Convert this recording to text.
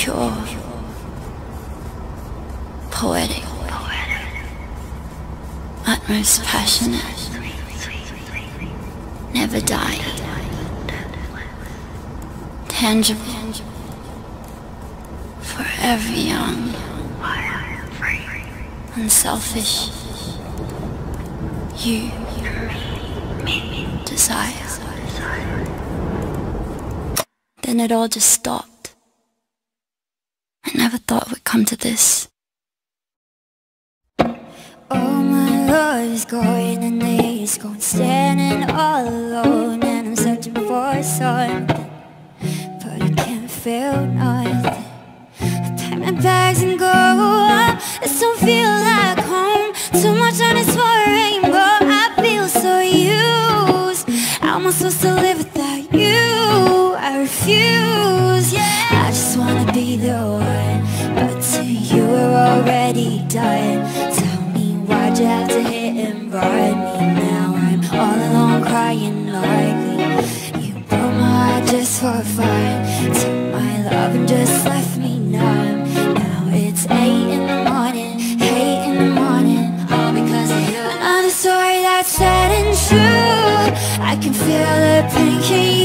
pure, poetic, utmost passionate, never die, tangible, forever young, unselfish, you desire. Then it all just stopped. I never thought it would come to this. Oh my love is going and days going standing all alone and I'm searching for something. But I can't feel nothing. I pack my bags and go This don't feel like home. Too much on this for a rainbow. I feel so used. How am I supposed to live without you? I refuse. I just be the one But to you were already done. Tell me why'd you have to hit and run me? Now I'm all alone crying like You broke my heart just for fun. Took my love and just left me numb. Now it's eight in the morning, eight in the morning All because of you. Another story that's sad and true. I can feel the pain.